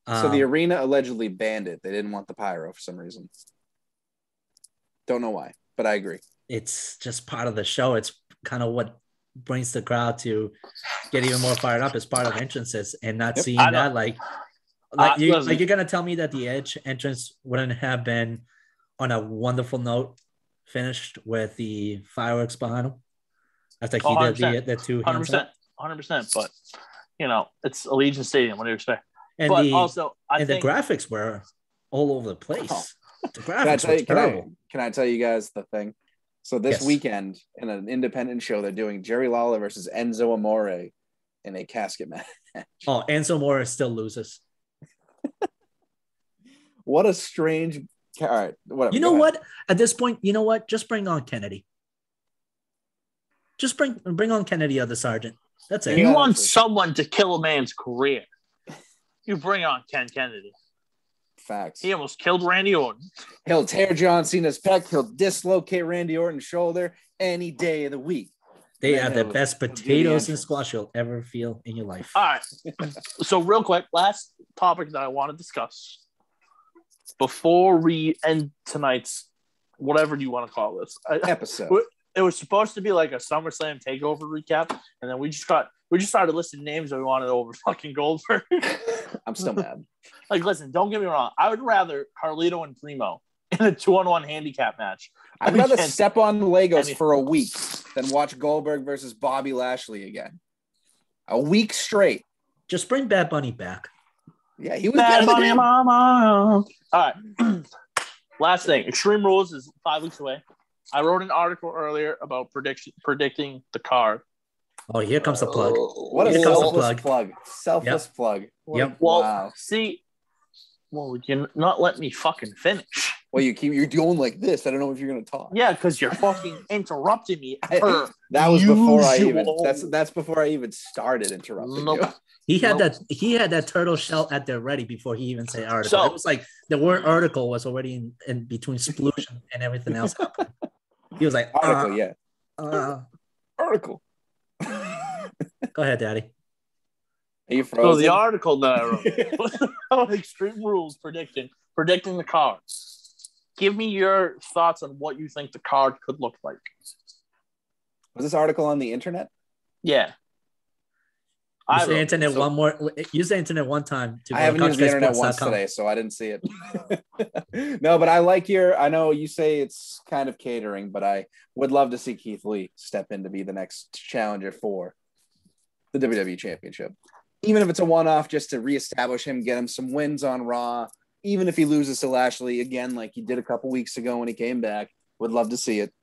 so the um, arena allegedly banned it. They didn't want the pyro for some reason. Don't know why, but I agree. it's just part of the show. It's kind of what brings the crowd to get even more fired up as part of entrances and not Yep. seeing that like like Uh, you, like you're gonna tell me that the edge entrance wouldn't have been on a wonderful note finished with the fireworks behind him after he Oh, did the the two Hundred hands up. percent, hundred percent. But you know, it's Allegiant Stadium. What do you expect? and but the also, I and think the graphics were all over the place. The Can I tell you? Can I, can I tell you guys the thing? So this Yes. weekend in an independent show, they're doing Jerry Lawler versus Enzo Amore in a casket match. Oh, Enzo Morris still loses. What a strange. All right, whatever. You know what? At this point, you know what? Just bring on Kennedy. Just bring bring on Kennedy or the sergeant. That's it. you Yeah, want someone to kill a man's career. You bring on Ken Kennedy. Facts. He almost killed Randy Orton. He'll tear John Cena's pec. He'll dislocate Randy Orton's shoulder any day of the week. They Man, are the best he'll do the potatoes and squash you'll ever feel in your life. All right. so real quick, last topic that I want to discuss before we end tonight's whatever you want to call this. Episode. What? it was supposed to be like a SummerSlam takeover recap, and then we just got we just started listing names that we wanted over fucking Goldberg. I'm still mad. like, listen, don't get me wrong. I would rather Carlito and Primo in a two on one handicap match. I'd rather step on Legos Any- for a week than watch Goldberg versus Bobby Lashley again. A week straight. Just bring Bad Bunny back. Yeah, he was Bad better than Bunny. Mama. All right. Last thing, Extreme Rules is five weeks away. I wrote an article earlier about prediction predicting the card. Oh, here comes the plug. What a Here comes the selfless plug. plug. Selfless plug. Yep. Well, Wow. see, well, you're not letting me fucking finish. Well, you keep you're doing like this. I don't know if you're gonna talk. Yeah, because you're fucking interrupting me. I- that was before I even. That's that's before I even started interrupting Nope. you. He had Nope. that he had that turtle shell at the ready before he even said article. So- it was like the word article was already in, in between splusion and everything else happened. He was like, Article, uh, yeah. uh. Article. go ahead, Daddy. Are you So the article that I wrote was about Extreme Rules predicting predicting the cards. Give me your thoughts on what you think the card could look like. was this article on the internet? Yeah. Use I the internet so- one more. Use the internet one time. To I haven't used the internet once today, so I didn't see it. no, but I like your. I know you say it's kind of catering, but I would love to see Keith Lee step in to be the next challenger for the WWE Championship, even if it's a one-off, just to reestablish him, get him some wins on Raw. Even if he loses to Lashley again, like he did a couple weeks ago when he came back, would love to see it.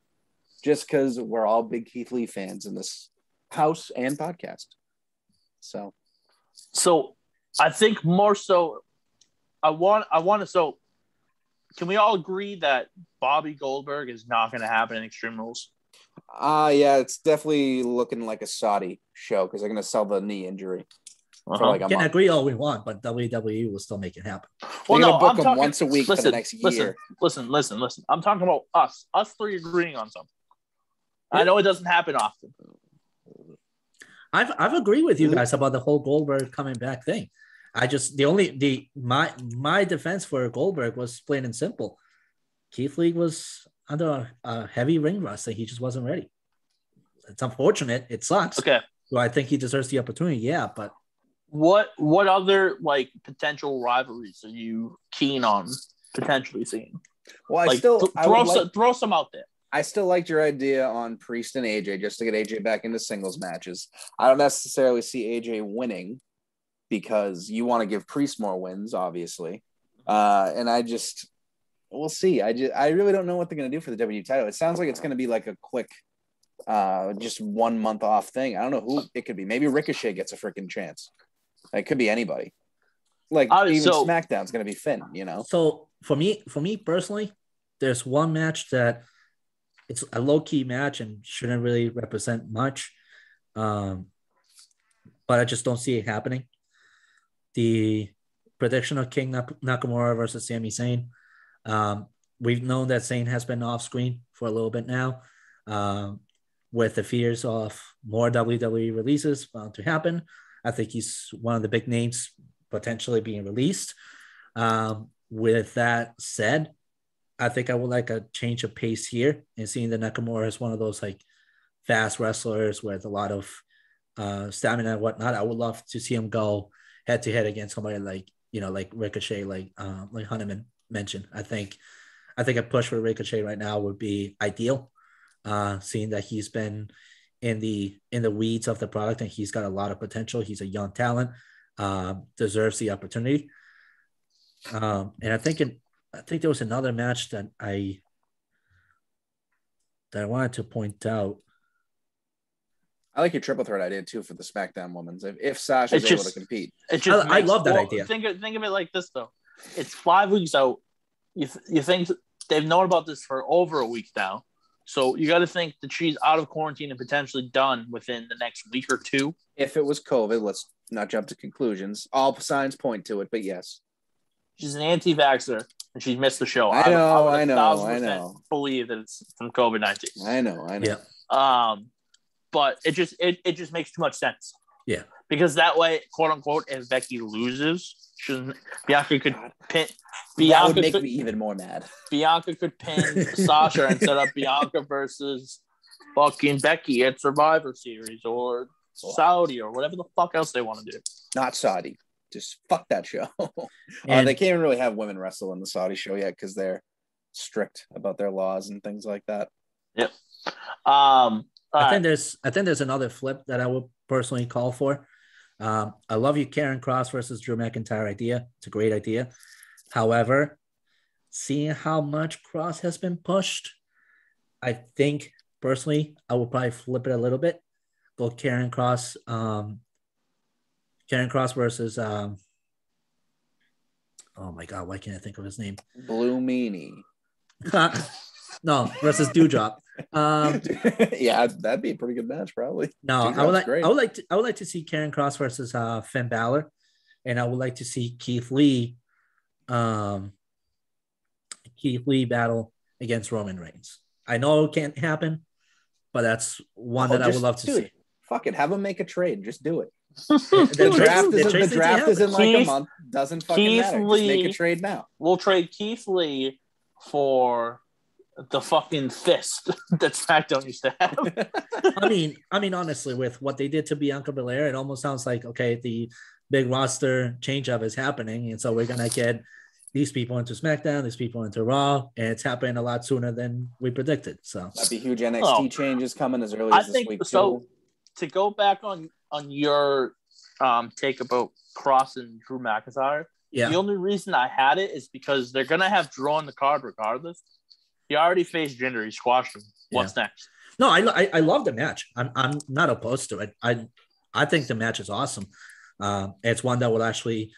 Just because we're all big Keith Lee fans in this house and podcast. So So I think more so I want I want to so can we all agree that Bobby Goldberg is not going to happen in Extreme Rules? Uh yeah, it's definitely looking like a Saudi show because they're gonna sell the knee injury for Uh-huh. like a Can month. agree all we want, but WWE will still make it happen. Well, They're no, gonna book I'm them talking once a week for the listen, next listen, year. Listen, listen, listen. I'm talking about us. Us three agreeing on something. I know it doesn't happen often. I've I've agreed with you Mhm. guys about the whole Goldberg coming back thing. I just the only the my my defense for Goldberg was plain and simple. Keith Lee was under a, a heavy ring rust and he just wasn't ready. It's unfortunate. It sucks. Okay. Do I think he deserves the opportunity? Yeah, but What what other like potential rivalries are you keen on potentially seeing? Well, I like still th- I throw would like- some, throw some out there. I still liked your idea on Priest and AJ just to get AJ back into singles matches. I don't necessarily see AJ winning because you want to give Priest more wins, obviously. Uh, and I just we'll see. I just I really don't know what they're gonna do for the W title. It sounds like it's gonna be like a quick uh just one month off thing. I don't know who it could be. Maybe Ricochet gets a freaking chance. It could be anybody. Like Uh, even so- SmackDown's gonna be Finn, you know. So for me, for me personally, there's one match that it's a low key match and shouldn't really represent much, um, but I just don't see it happening. The prediction of King Nak- Nakamura versus Sami Zayn. Um, we've known that Zayn has been off screen for a little bit now, um, with the fears of more WWE releases bound to happen. I think he's one of the big names potentially being released. Um, with that said, I think I would like a change of pace here and seeing that Nakamura is one of those like fast wrestlers with a lot of uh, stamina and whatnot. I would love to see him go head to head against somebody like you know like Ricochet, like uh, like Hunneman mentioned. I think I think a push for Ricochet right now would be ideal, uh, seeing that he's been in the in the weeds of the product and he's got a lot of potential. He's a young talent, um, deserves the opportunity. Um, and I think in, I think there was another match that I that I wanted to point out. I like your triple threat idea too for the SmackDown women's. If, if Sasha's It's able to compete, It just I- I love that well, idea. Think of, think of it like this though. It's five weeks out. You th- you think they've known about this for over a week now. So you got to think that she's out of quarantine and potentially done within the next week or two. if it was COVID, let's not jump to conclusions. All signs point to it, but yes. She's an anti-vaxxer and she's missed the show. I know, would a I know, I percent know. Believe that it's from COVID nineteen. I know, I know. Yeah. Um, but it just it, it just makes too much sense. Yeah. Because that way, quote unquote, if Becky loses, she Bianca could God, pin that Bianca would make could, me even more mad. Bianca could pin Sasha and set up Bianca versus fucking Becky at Survivor Series or Saudi or whatever the fuck else they want to do. Not Saudi. Just fuck that show. uh, they can't even really have women wrestle in the Saudi show yet because they're strict about their laws and things like that. Um, I all think there's I think there's another flip that I would personally call for. Um, I love you, Karrion Kross versus Drew McIntyre idea. It's a great idea. However, seeing how much Kross has been pushed, I think personally I would probably flip it a little bit. Go Karrion Kross, um, Karrion Kross versus um, oh my god, why can't I think of his name? Blue Meanie. no, versus Dewdrop. Um, yeah, that'd be a pretty good match, probably. No, I would like great. I would like to I would like to see Karrion Kross versus uh Finn Balor, and I would like to see Keith Lee, um, Keith Lee battle against Roman Reigns. I know it can't happen, but that's one Oh, that I would love to see. Fuck it, have them make a trade. Just do it. The The draft is the draft is in happen. like a month. Doesn't fucking Keith matter. Just make a trade now. we'll trade Keith Lee for the fucking fist that SmackDown used to have. I mean, I mean, honestly, with what they did to Bianca Belair, it almost sounds like okay, the big roster change up is happening, and so we're gonna get these people into SmackDown, these people into Raw, and it's happening a lot sooner than we predicted. So Might be huge NXT Oh. changes coming as early I as this think week. so. too. To go back on on your um, take about Kross and Drew McIntyre, yeah, the only reason I had it is because they're gonna have Drew on the card regardless. He already faced Jinder. He squashed him. What's next? No, I, I I love the match. I'm I'm not opposed to it. I I think the match is awesome. Um, it's one that will actually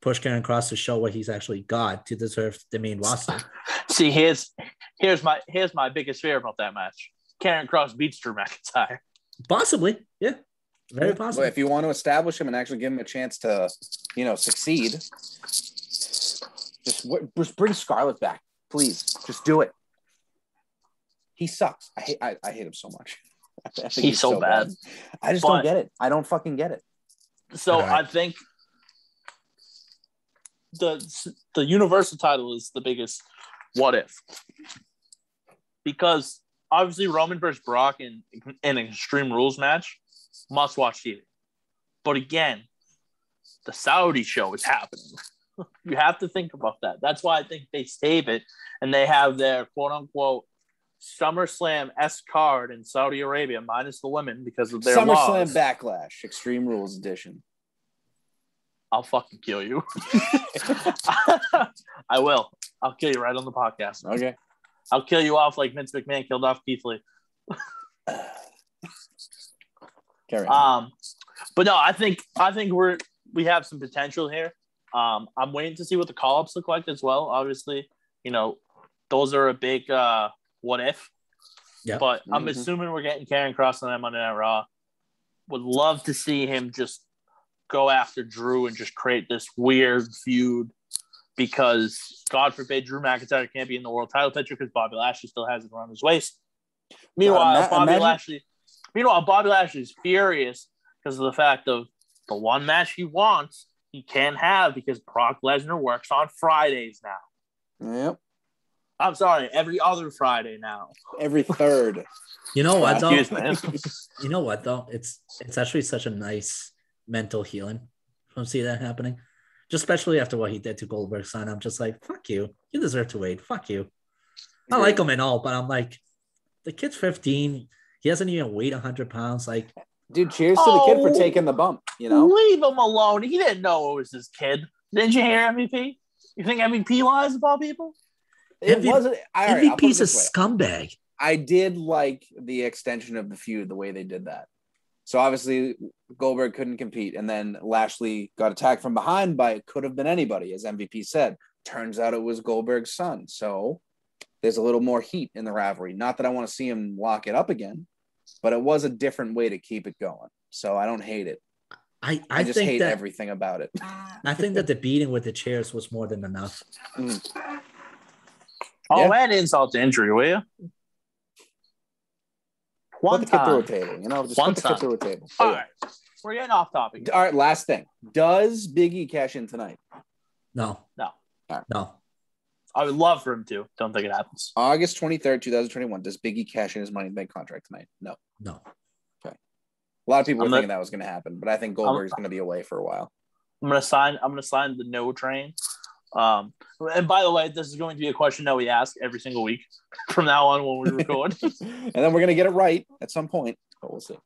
push Karrion Kross to show what he's actually got to deserve the main roster. See, here's here's my here's my biggest fear about that match. Karrion Kross beats Drew McIntyre. Possibly, yeah, very Well, possible. if you want to establish him and actually give him a chance to, you know, succeed, just just bring Scarlett back, please. Just do it. He sucks. I hate. I, I hate him so much. I think He's so bad. I just But- don't get it. I don't fucking get it. So Right. I think the the universal title is the biggest what if because obviously Roman versus Brock in in an Extreme Rules match must watch TV. But again, the Saudi show is happening. you have to think about that. That's why I think they save it and they have their quote unquote SummerSlam S card in Saudi Arabia minus the women because of their SummerSlam laws. Backlash Extreme Rules Edition. I'll fucking kill you. I will. I'll kill you right on the podcast. Okay. I'll kill you off like Vince McMahon killed off Keith Lee. Carry on. Um, but no, I think I think we're we have some potential here. Um, I'm waiting to see what the call ups look like as well. Obviously, you know, those are a big uh, what if. Yeah. But I'm Mhm. assuming we're getting Karrion Kross on that Monday Night Raw. Would love to see him just go after Drew and just create this weird feud because God forbid Drew McIntyre can't be in the world title picture because Bobby Lashley still has it around his waist. Meanwhile, ima- Bobby imagine- Lashley, meanwhile, uh, Bobby Lashley's furious because of the fact of the one match he wants he can't have because Brock Lesnar works on Fridays now. Yep. I'm sorry, every other Friday now. Every third. You know what though? Excuse me. You know what though? It's it's actually such a nice mental healing from see that happening. Just especially after what he did to Goldberg's son. I'm just like, fuck you. You deserve to wait. Fuck you. I like him and all, but I'm like, the kid's 15. He hasn't even weighed 100 pounds. Like, Dude, cheers to the kid for Oh. taking the bump. You know. Leave him alone. He didn't know it was his kid. Didn't you hear MVP? You think MVP lies about people? It MVP wasn't. All right, I'll put it MVP's a way. scumbag. I did like the extension of the feud, the way they did that. So obviously Goldberg couldn't compete, and then Lashley got attacked from behind by it could have been anybody, as MVP said. Turns out it was Goldberg's son. So there's a little more heat in the rivalry. Not that I want to see him lock it up again, but it was a different way to keep it going. So I don't hate it. I, I, I just think hate that everything about it. I think that the beating with the chairs was more than enough. Mm. Oh, Yeah. add insult to injury, will you? Put One the kid through a table, you know, just One put the kid time. through a table. All right. We're getting off topic. All right, last thing. Does Biggie cash in tonight? No. No. Alright. No. I would love for him to. Don't think it happens. August 23rd, 2021. Does Biggie cash in his money in bank contract tonight? No. No. Okay. A lot of people were I'm not- thinking that was going to happen, but I think Goldberg's going to be away for a while. I'm gonna sign. I'm gonna sign the no train. Um, and by the way, this is going to be a question that we ask every single week from now on when we record. and then we're going to get it right at some point, but we'll see.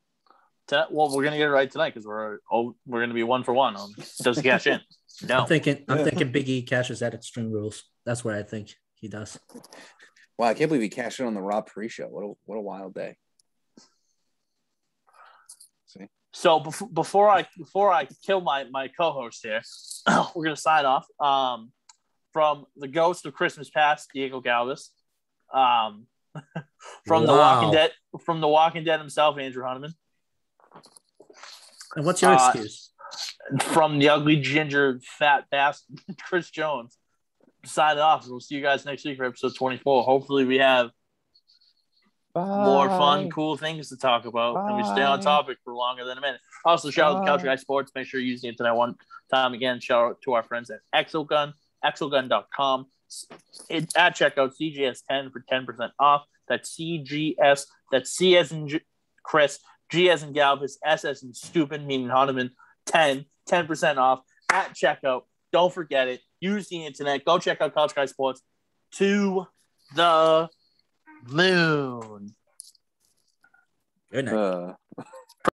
To- well, we're gonna get it right tonight because we're oh, we're gonna be one for one on does he cash in? No. I'm thinking I'm Yeah. thinking Big E cashes at Extreme Rules. That's what I think he does. Wow, I can't believe he cashed in on the Rob pre-show. What a what a wild day. See, So before, before I before I kill my my co-host here, we're gonna sign off. Um, from the ghost of Christmas past, Diego Galvis. Um, from the Walking Dead, from the Walking Dead himself, Andrew Hunneman. And what's your Uh, excuse? From the ugly ginger fat bastard, Chris Jones. Sign off. We'll see you guys next week for episode 24. Hopefully, we have more fun, cool things to talk about, and we stay on topic for longer than a minute. Also, shout out to Couch Guy Sports. Make sure you use the internet one time again. Shout out to our friends at Exogun, exogun.com. It, at checkout, CGS10 for 10% off. That's CGS, that's C as in J- Chris, G as in Galvis, S as in stupid, meaning Hahnemann, 10, 10% off at checkout. Don't forget it. Use the internet. Go check out Couch Guy Sports to the moon. Good night. Uh,